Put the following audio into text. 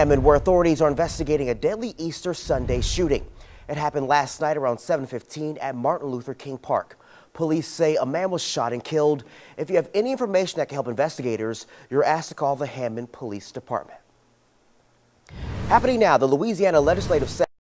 Hammond, where authorities are investigating a deadly Easter Sunday shooting. It happened last night around 7:15 at Martin Luther King Park. Police say a man was shot and killed. If you have any information that can help investigators, you're asked to call the Hammond Police Department. Happening now, the Louisiana Legislative Session